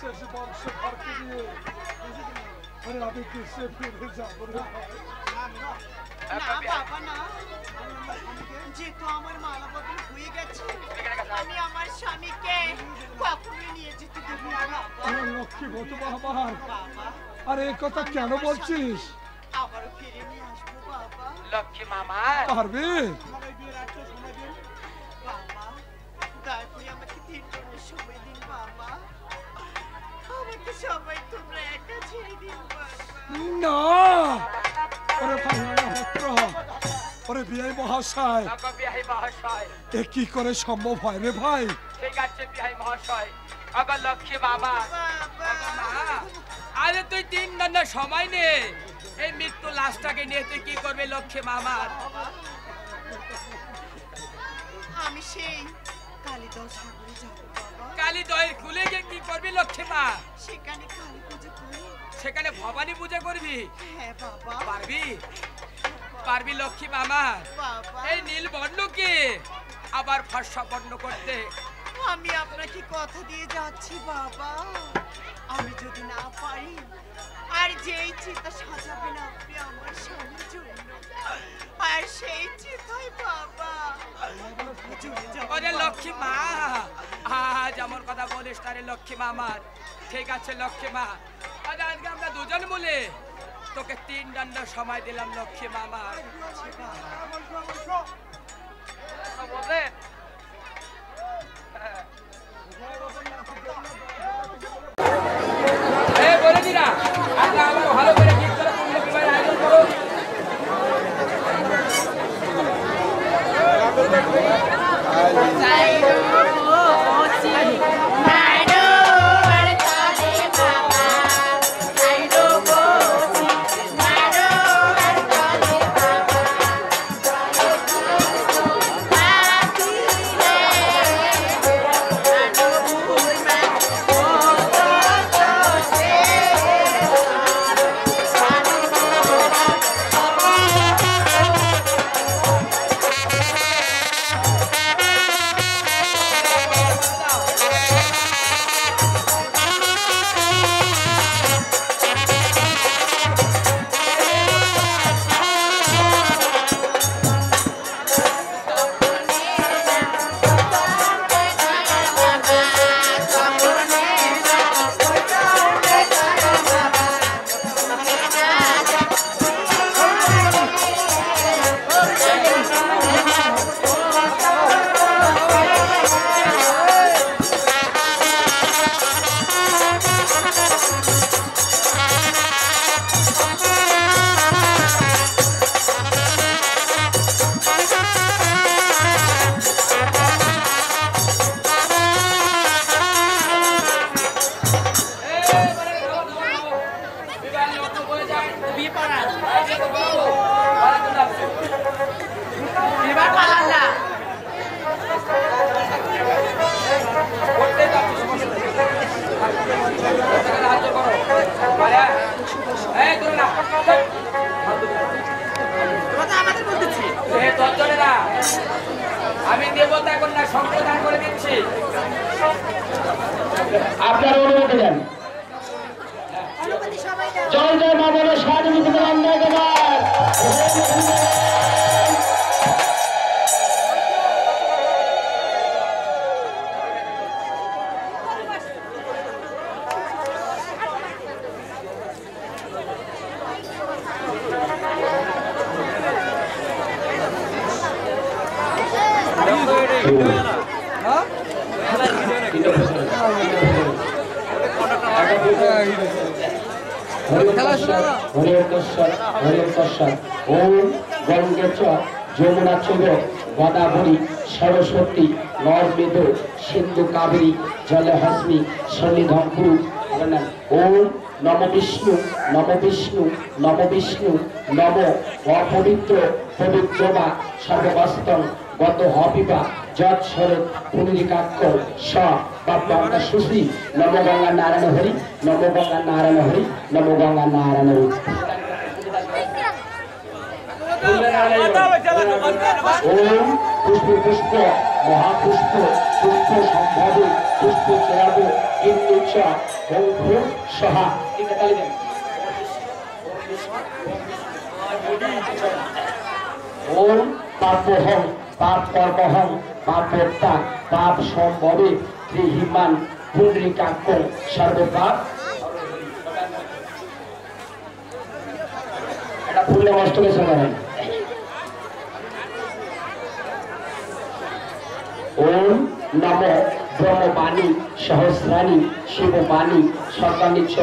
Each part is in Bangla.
ফারকে দিয়ে আরে আমি দেশে ফিরে যাব রে ভাই না বাবা না যেহেতু আমার মালা বদল হয়ে গেছে আমি আমার স্বামীকে কখনোই নিয়ে যেতে দেবো না লক্ষ্মী মতো বাবা আরে কথা কেন বলছিস? আবারও ফিরে নিয়ে আসব বাবা। লক্ষ্মী মামা। পারবি বাবা দয়া করে আমাকে তিন সময় সবাই তোমরা একা ছেড়ে দিন না! ওরে পুত্র। ওরে বিআই মহাশয়। আগো বিহাই মহাশয়। এ কি করে সম্ভব হয় রে ভাই? ঠিক আছে বিহাই মহাশয়। আগো লক্ষ্মী মামা আরে তুই তিন ঘণ্টা সময় নে। এই মৃত্যু লাশটাকে নিয়ে তুই কি করবি লক্ষ্মী মামার আমি সেই কালীদহ সাগরে যাব বাবা কালী গিয়ে কি করবি লক্ষ্মী মা? সেখানে কালী পুজো করি। সেখানে ভবানী পূজা করবি? হ্যাঁ বাবা। পারবি? পারবি লক্ষ্মী মামা? এই নীল বর্ণকে আবার ফর্সা বর্ণ করতে। আমি আপনাকে কথা দিয়ে যাচ্ছি বাবা। আমি যদি না পারি আর যেই চিতা সাজাবেন আপনি আমার স্বামীর জন্য আর সেই চিতাই বাবা। ওরে লক্ষ্মী মা আজ আমার কথা বলিস তারে লক্ষ্মী মা আমার। ঠিক আছে লক্ষ্মী মা আজ আজকে আমরা দুজন বলে তোকে তিন দণ্ড সময় দিলাম লক্ষ্মী মামা বলবেন হরিয়ঙ্কশ্বর হরিয়ঙ্কশ্বর ওম গঙ্গে চ যমুনা চৈব গদাবরী সরস্বতী নর্মেদ সিন্ধু কাবেরী জলে হস্মি সন্নিধম কুরু ওম নম বিষ্ণু নম বিষ্ণু নম বিষ্ণু, নম অপবিত্র পবিত্র বা সর্ববাস্তং গত হপিবা যৎ শরৎ পুনরিকাক্ষ স বা গঙ্গা সুশ্রী, নম গঙ্গা নারায়ণ হরি, নম গঙ্গা নারায়ণ হরি, নম গঙ্গা নারায়ণ হরি। ওম পুষ্প পুষ্প মহাপুষ্প পুষ্প সম্ভব পুষ্প চেরাব কিন্তু সহা তিনটা তালি দেন ওম পাপহং পাপ কর্মহং পাপত্যাগ পাপ সম্ভবে ত্রিহিমান পুণ্ডরিকাক্ষ সর্বপাপ এটা ফুললে নষ্ট না ওম নম ব্রহ্মবাণী, সহস্রাণী, শিববাণী, সর্বাণী চ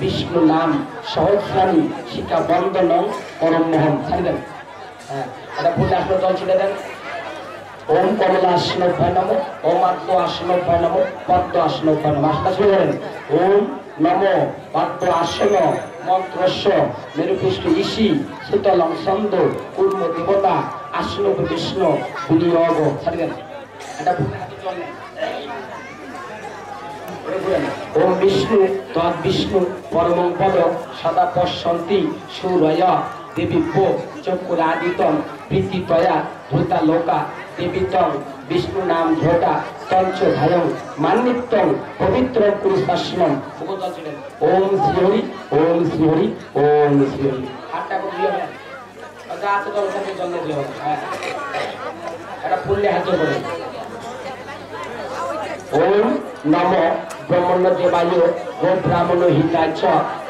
বিষ্ণু নাম, সহস্রাণী শিকা বন্দন পরম মোহন ছাড়ি দেন। হ্যাঁ এটা ফুললে আসলে, জল ছিটে দেন। ওম কমলা আসনভ্যায় নম ওম আত্ম আসনভ্যায় নম পদ্ম আসনভ্যায় নম আসনা করেন ওম নম পদ্ম আসন মন্ত্রস্য মেরুপৃষ্ঠ ঋষি, শীতলং ছন্দ কুর্ম দেবতা আসনব বিষ্ণু, বিনিয়োগ। ছাড়ি ওম বিষ্ণু বিষ্ণু, পরমং পদ সদা পশ্যন্তি, সুরয় দেবীব্য চক্ষুরাদিতম প্রীতিতয়া ধূতা লোকা দেবীতং, বিষ্ণু নাম ঝোটা তঞ্চ ধায়ং মান্বিত্যং পবিত্র কুরুশাসনম ওম শ্রী হরি ওম শ্রী হরি ওম শ্রী হরি হাতটা তো ওখানে জল দিয়ে ফুললে হাতে করে ওম নম ব্রহ্মণ্য দেবায় ও ব্রাহ্মণ হিতায় চ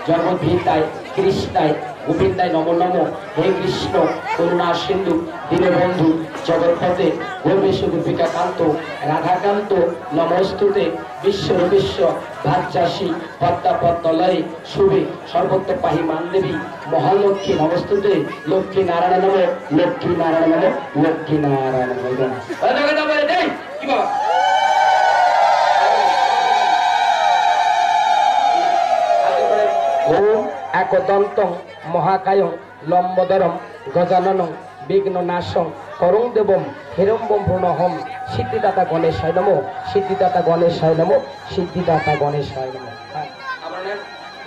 জগদ্ভীতায় কৃষ্ণায়, গোবিন্দায় নম নম। হে কৃষ্ণ, করুণা সিন্ধু, দীনবন্ধু জগৎপতে গোপেশ গোপিকা কান্ত রাধাকান্ত, নমস্তুতে বিশ্ব ভাজ্যাসী পদ্মা পদ্মলয়ে শুভে, সর্বত্র পাহি মানদেবী, মহালক্ষ্মী নমস্তুতে লক্ষ্মী নারায়ণ নম লক্ষ্মী নারায়ণ নম লক্ষ্মী নারায়ণ নম কি বাবা ওম একদন্তং মহাকায়ং লম্বদরম গজাননং বিঘ্ন নাশং করং দেবম হিরম্বম প্রণহম, সিদ্ধিদাতা গণেশায় নমো, সিদ্ধিদাতা গণেশ গণেশায় নমো, সিদ্ধিদাতা গণেশায় নম হ্যাঁ।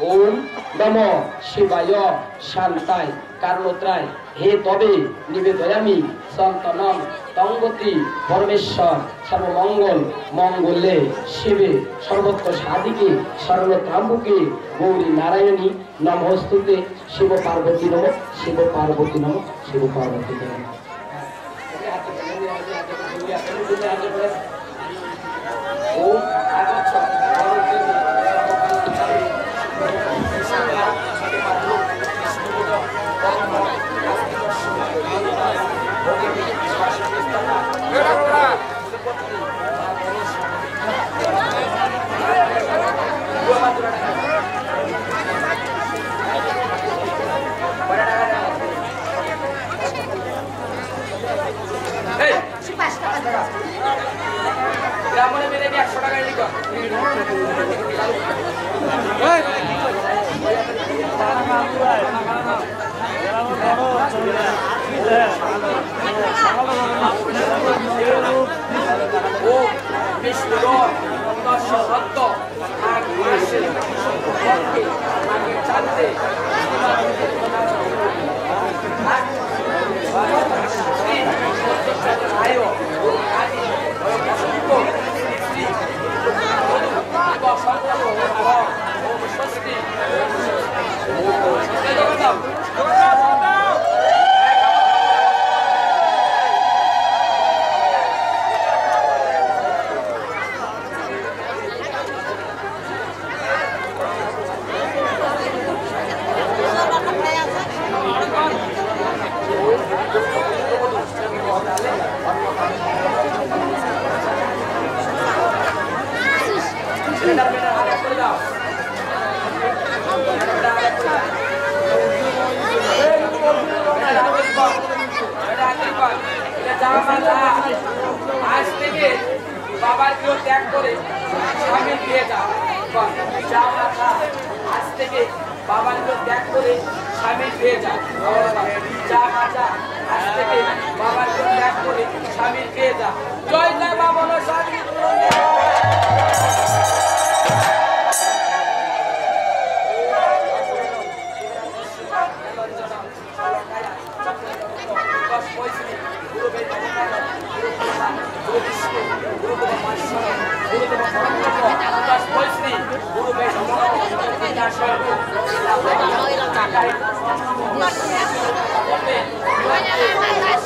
ওম নম শিবায় শান্তায় কারণত্রায়। হে তবে নিবেদয়ামি, সন্তনম তঙ্গতি পরমেশ্বর, সর্বমঙ্গল, মঙ্গলে শিবে, সর্বত্র সাধিকে সর্বতাম্বুকে গৌরী নারায়ণী, নমস্তুতে শিব পার্বতী নম শিব পার্বতী নম শিব পার্বতী নম। ব্রাহ্মণে মেরে নিয়ে একশো টাকা দিক ও বিষ্ণু দশ সত্য আগ বাবার স্বামীর পেয়ে Thank you. Banyak ah, yang atas.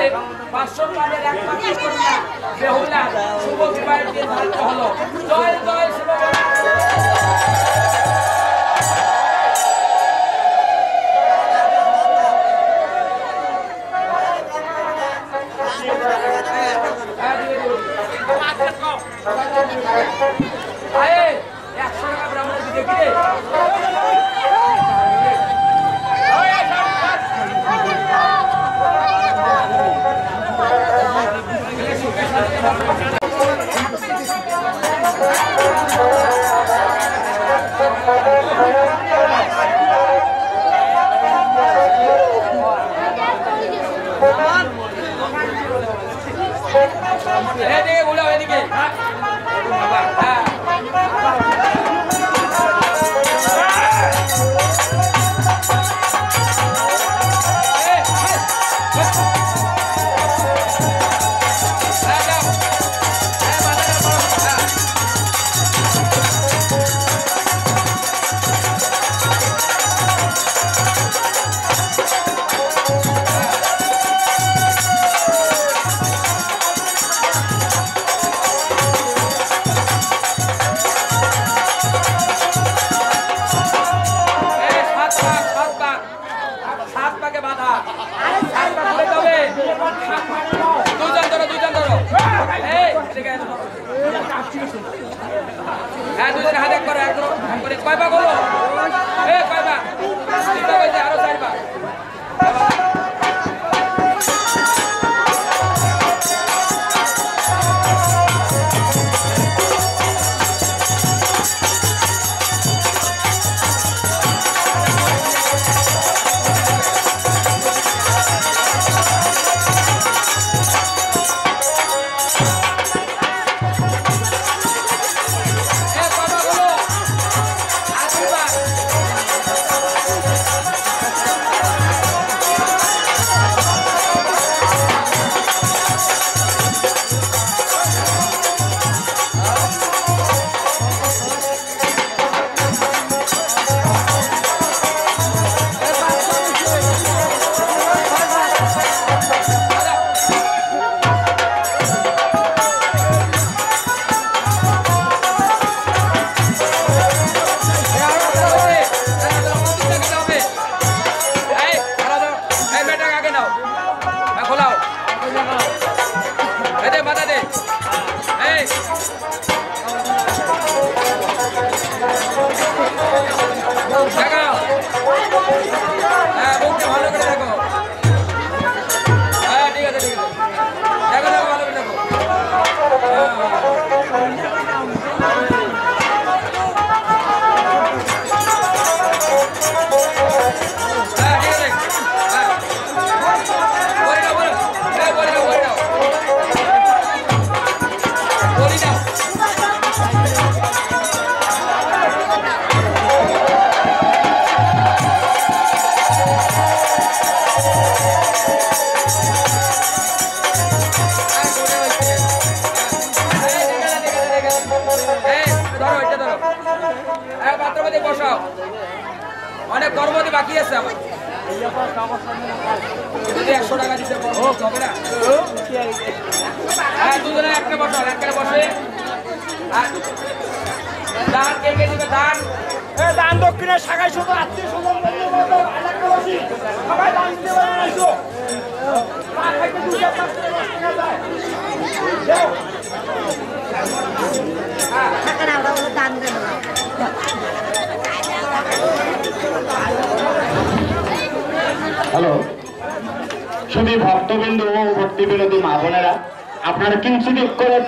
সাথে পাঁচশো গ্রামের এক পাখির কন্যা, বেহুলা শুভ বিবাহের নির্ধারিত হলো। জয় জয় শুভ হ্যাঁ, একশো টাকা ব্রাহ্মণের দিকে দুজন ধরো দুজন ধরো। হ্যাঁ দুজন হাত এক করো এক করো করে। কয়বা বলো এ কয়বা আরও চাইবা একশো টাকা দিতে গর্ভবতী হবে না? হ্যাঁ দুজনে একটা বসাও একটা বসে। দান কে কে দিবে দান দান দক্ষিণের শাখায় শুধু আত্মীয় স্বজন সবাই দান দিতে টাকা। হ্যালো? শুধু ভক্তবিন্দু ও ভক্তি বিরোধী মা বোনেরা আপনারা কিঞ্চিত করে